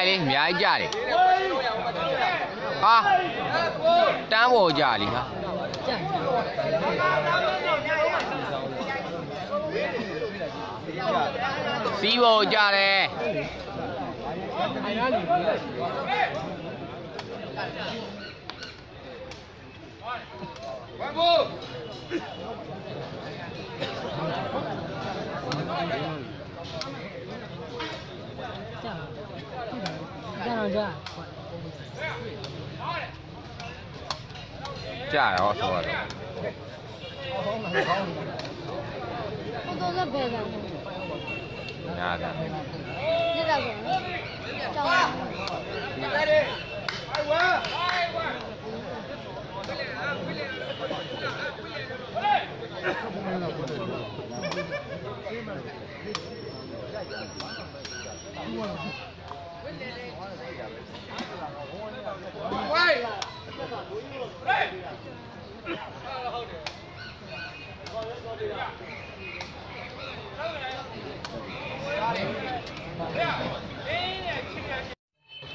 ကြားရလေအများကြီးကြားတယ်ဟာတန်းပေါ်ကြားလीဟာစီးပေါ်ကြားတယ်ကြာ တော့ကြာကြားတယ်ဟောဆိုတော့ဘုတော်လည်းပဲတယ်ညာတာဒီတော့ကြောင်း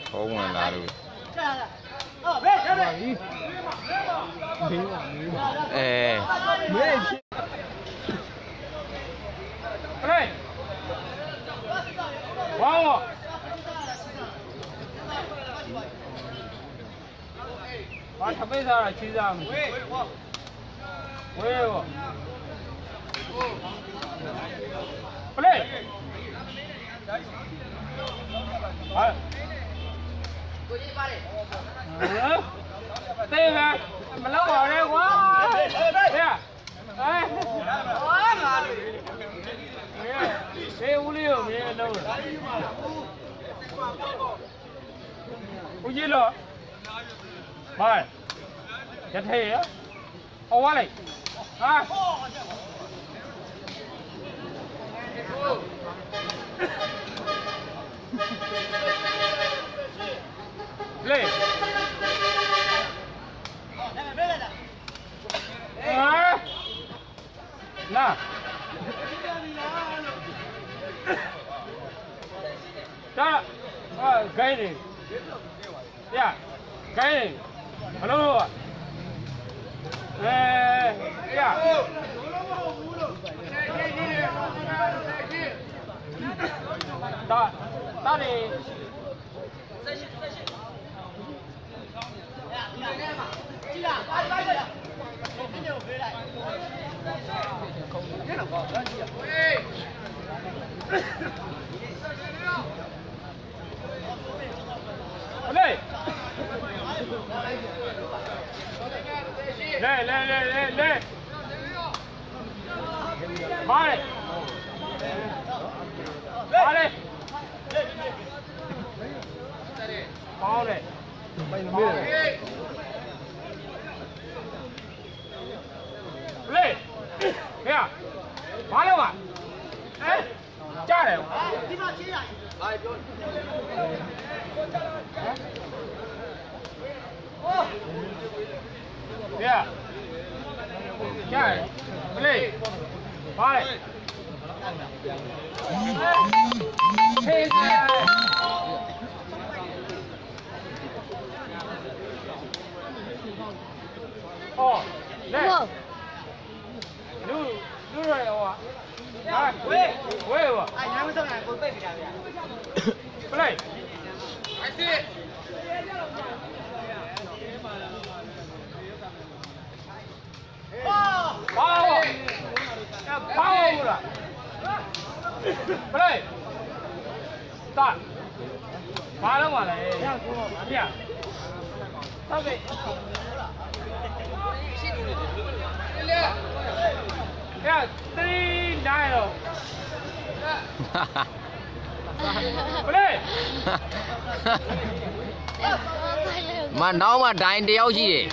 ဟောဝင်လာလို့အဲ Hey! Vamos! ။ဘာထပိတ်စားတာချီးစားမယ်။ဝေးဝေး ကြီးလို့ဘာရထဲရအော်ဝါလိုက်ဟာလေဟာလာ ဒါဟာဂိုင်းနေ ပြဂိုင်းနေဘလို့လို့အဲပြဒါဒါနေလေ လေလေလေလေလေမာလေမာလေပေါင်းလေပိုင်မေး क्या है बोले bye Oh, left. Lưu, lưu rồi à? Đây, quê, quê à? Anh nói với tôi là quê phải làm gì? Play. I see. ဘာဘာဘူးလားပလေတာဘာလုံးမလဲရကောပါဗျာဟုတ်ကဲ့ရှိနေတယ်လေရ3 9တော့ပလေမနောက်မှဒိုင်တယောက်ရှိတယ်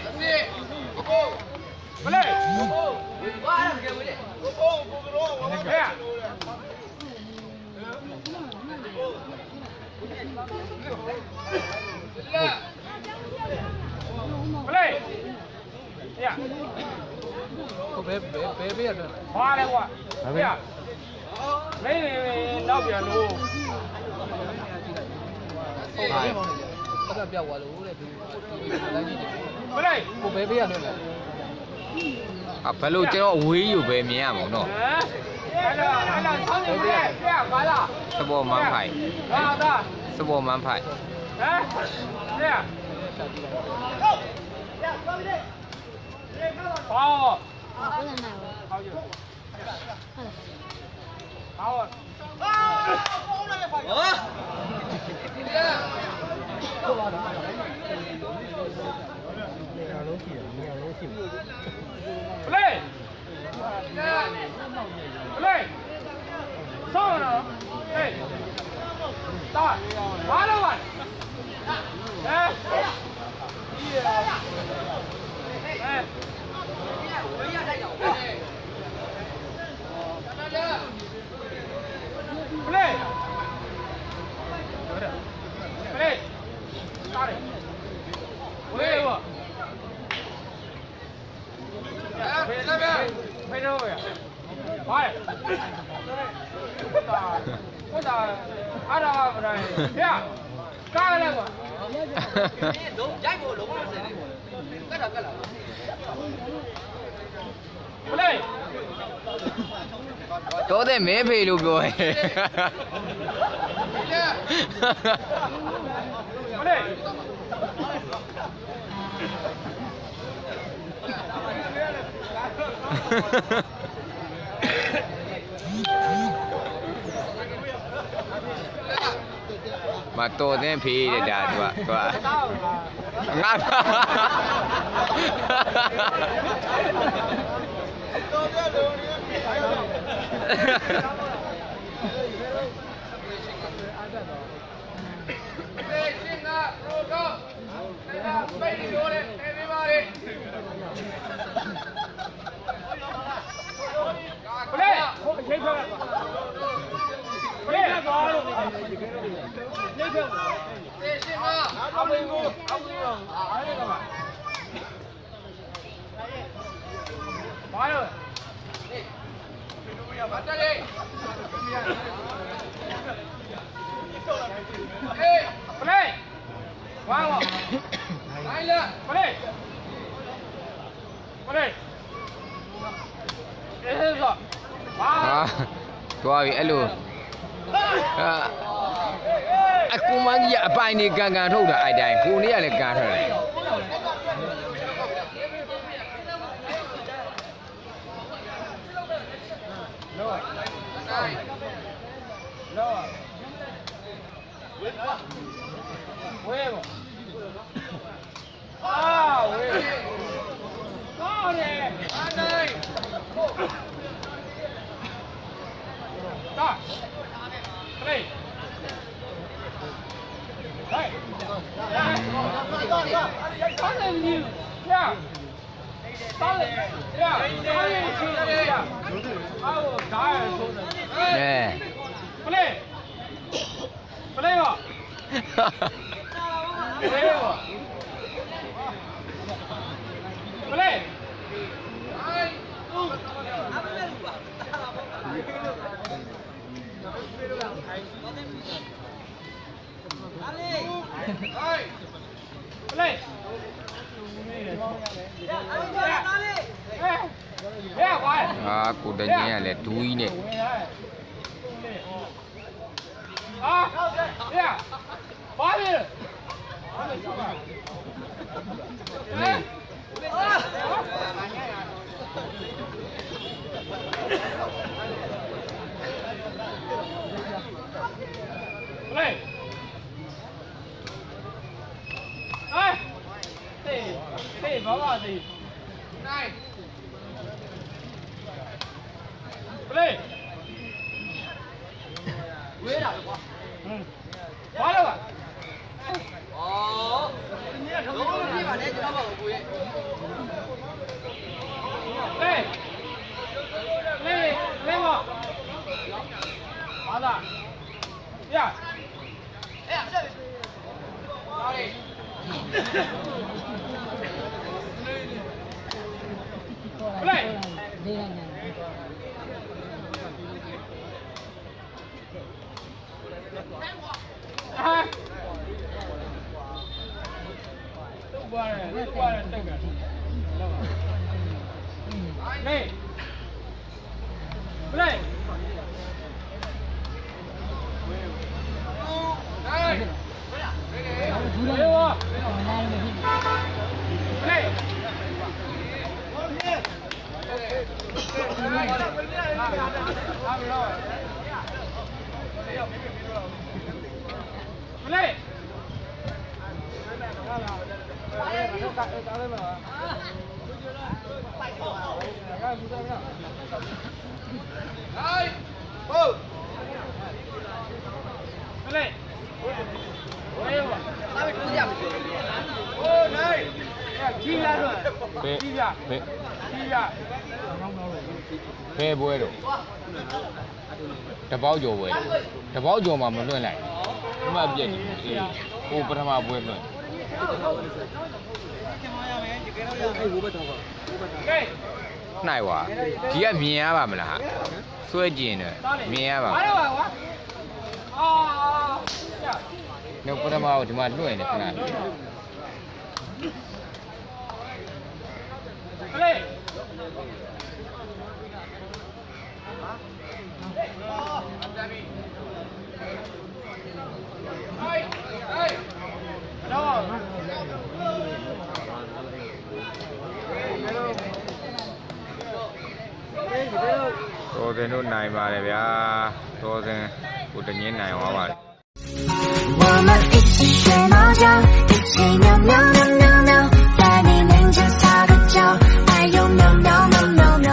မလေးဘာလဲကြွေးလေဘုံဘုံရောဝါမခဲမလေးရဘယ်ဘယ်ဘယ်ဘယ်ရတယ်ဘာလဲကွာရမင်းနောက်ပြန်လို့ဟုတ်ပါရဲ့အဲ့ဒါပြောက်သွားလို့တဲ့ဒီတိုင်းကြီးဘယ်ဘယ်ဘယ်ရတယ် အဘယ်လိုကျွန်တော်အဝေးယူပဲမြင်ရမှာနော် ဟမ်အဲ့ဒါအဲ့ဒါဆောင်းနေပြီပြရပါလား စပေါ်မန်းဖိုင် ဟာဒါ စပေါ်မန်းဖိုင် ဟမ်ပြရဟော 啊，不能买我。 ဟောယူ 好了， ဟော Play! Play! Xong rồi Ê! Ta! Quá đâu bạn! Ê! Ê! Play! Play! Play! Play! ဖေးတော့ဗျာဘာလဲဟုတ်တာဟုတ်တာအားရပါမလားဗျာကားလည်းကွာ Play! တော့တဲ့မဲဖေလို့ပြောရဲ့ มาโตเนี่ยพี่เดดาตัวตัวงานเ Play! Vào! Lại lên! Play! Play! Đấy rồi. Vào. Qua bị elu. အဲ့လိုအာအကူမန်းကြီးကအပိုင်နေကန်ကန်ထုတ်တာအဲ့တိုင်းကိုနေရလည်းကန်ထွက်တယ်လောဝေးပါအာ 哎不累不累吧不累吧不累 à cụ đây nhé là túi nè. Hey. Hey, hey, baba, hey. 来！来来嘛！来！呀！呀！下！哪里？来！哎！ သာရအေးဆက်ပါလေပလေလေးရညာဟာတော့ပါရဲတော့ပါရဲတက်ကဟေးပလေဟေး ဘူး ဟေး လေး ဝါ မလာရင်မဖြစ် ပလေပလေပလေဟေးဝါသာပဲကြည့်ရမယ်ဟိုးနိုင် ကြီးရတော့ဘယ်ကြီးရဘယ်ကြီးရဘယ်ပွဲတော့တပေါက်ကျော်ပွဲတပေါက်ကျော်မှာမလွင့်လိုက်အမှတ်ပြည့်နေအေးဟိုပထမပွဲလွင့်ကဲနိုင်ွာဒီကမြင်ရပါမလားဆွဲကျင်တယ်မြင်ရပါမအားရလားပါကွာအာရနောက်ပထမကဒီမှာလွင့်နေခဏပလေဟိုင်းဟိုင်း တော်စင်တို့နိုင်ပါတယ်ဗျာတော်စင်ကိုတငင်းနိုင်သွားပါတယ်我们一起学猫叫，一起喵喵喵喵喵，在你面前。那个叫，哎呦，喵喵喵喵喵。